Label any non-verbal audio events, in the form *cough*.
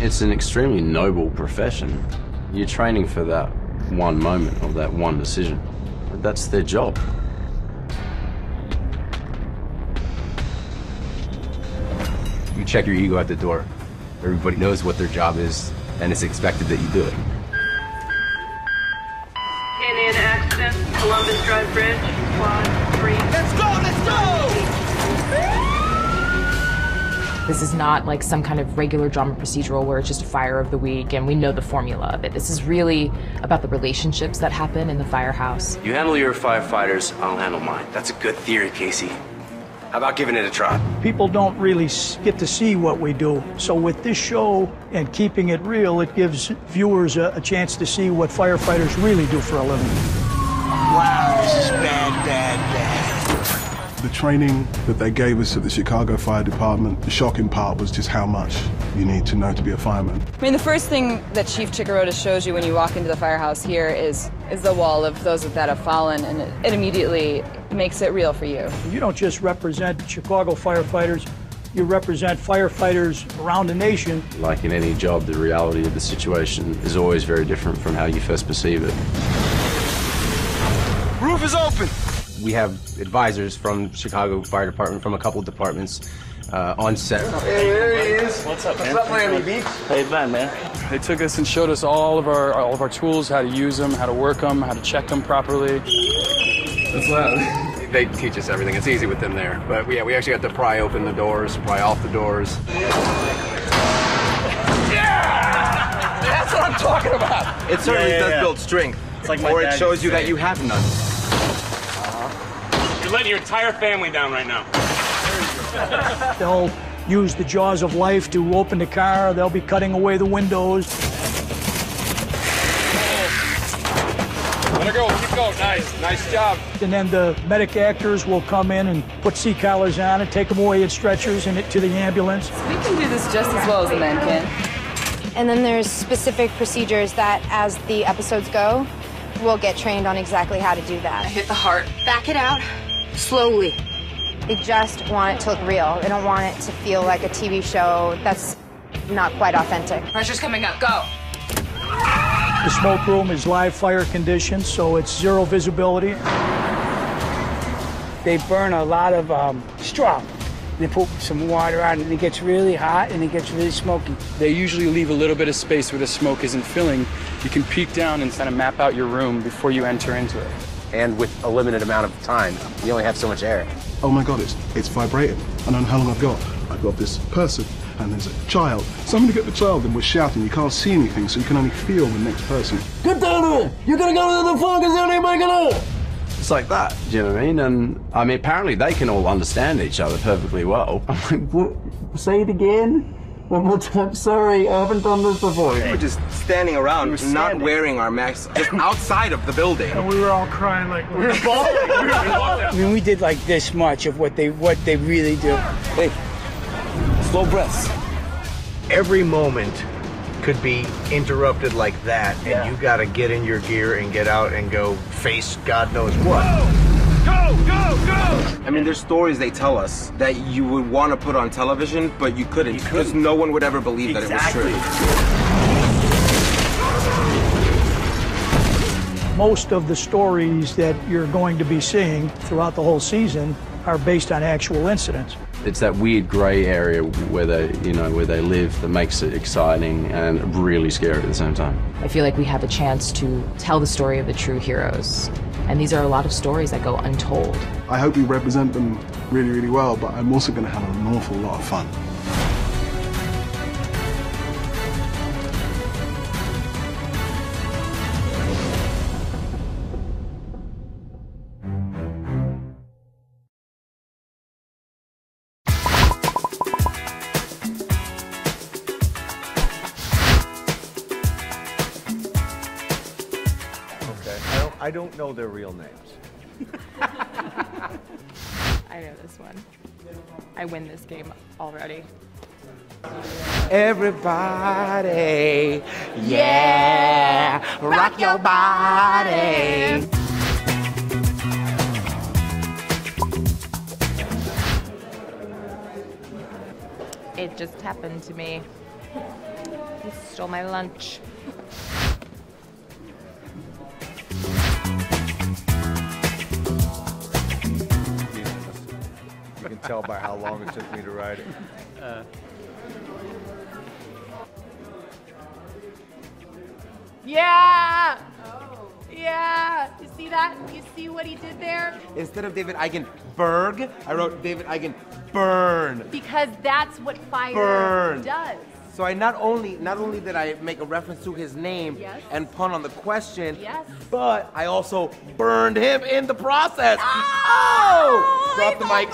It's an extremely noble profession. You're training for that one moment or that one decision. That's their job. You check your ego at the door. Everybody knows what their job is, and it's expected that you do it. 10 in accident, Columbus Drive Bridge, quad This is not like some kind of regular drama procedural where it's just a fire of the week and we know the formula of it. This is really about the relationships that happen in the firehouse. You handle your firefighters, I'll handle mine. That's a good theory, Casey. How about giving it a try? People don't really get to see what we do. So with this show and keeping it real, it gives viewers a, a chance to see what firefighters really do for a living. Wow, this is bad, bad, bad. The training that they gave us at the Chicago Fire Department, the shocking part was just how much you need to know to be a fireman. I mean, the first thing that Chief Chikaroda shows you when you walk into the firehouse here is is the wall of those that have fallen, and it, it immediately makes it real for you. You don't just represent Chicago firefighters, you represent firefighters around the nation. Like in any job, the reality of the situation is always very different from how you first perceive it. Roof is open. We have advisors from Chicago Fire Department, from a couple departments uh, on set. Hey, there he is. What's up, man? What's up, Miami Beach? Hey, man, man. They took us and showed us all of our all of our tools, how to use them, how to work them, how to check them properly. That's loud. They teach us everything. It's easy with them there. But yeah, we actually have to pry open the doors, pry off the doors. Yeah! That's what I'm talking about. It certainly Yeah, yeah, does yeah. build strength. It's like my or it shows you that you have none. You're letting your entire family down right now. *laughs* They'll use the jaws of life to open the car, they'll be cutting away the windows. Let her go. Keep going. Nice. Nice job. And then the medic actors will come in and put C-collars on and take them away in stretchers and it to the ambulance. We can do this just as well as the men can. And then there's specific procedures that, as the episodes go, we'll get trained on exactly how to do that. Hit the heart. Back it out slowly. They just want it to look real. They don't want it to feel like a TV show that's not quite authentic. Pressure's coming up. Go. The smoke room is live fire conditions, so it's zero visibility. They burn a lot of um, straw. They put some water on it, and it gets really hot and it gets really smoky. They usually leave a little bit of space where the smoke isn't filling. You can peek down and kind of map out your room before you enter into it. And with a limited amount of time, you only have so much air. Oh my god, it's it's vibrating. I don't know how long I've got. I've got this person and there's a child. Somebody get the child and we're shouting. You can't see anything, so you can only feel the next person. Get down here! You're gonna go to the fog, is there anybody gonna? It's like that, do you know what I mean? And I mean, apparently they can all understand each other perfectly well. *laughs* I'm like, what? Say it again? One more time. Sorry, I haven't done this before. We're just standing around, not standing. wearing our masks, just outside of the building. And we were all crying like *laughs* we were I mean, we did like this much of what they what they really do. Hey, slow breaths. every moment could be interrupted like that, and you gotta get in your gear and get out and go face God knows what. Go, go, go! I mean, there's stories they tell us that you would want to put on television, but you couldn't because no one would ever believe that it was true. Most of the stories that you're going to be seeing throughout the whole season are based on actual incidents. It's that weird grey area where they, you know, where they live that makes it exciting and really scary at the same time. I feel like we have a chance to tell the story of the true heroes. And these are a lot of stories that go untold. I hope we represent them really, really well, but I'm also going to have an awful lot of fun. I don't, know their real names. *laughs* I know this one. I win this game already. Everybody, yeah, rock your body. It just happened to me. He stole my lunch. You can tell by how long it took me to ride it. Uh, Yeah! Yeah! You see that? You see what he did there? Instead of David Eigenberg, I wrote David Eigen Burn. Because that's what fire Burn. does. So I not only not only did I make a reference to his name Yes. and pun on the question, Yes. but I also burned him in the process. Oh! Drop the mic.